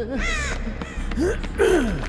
Ha ha ha!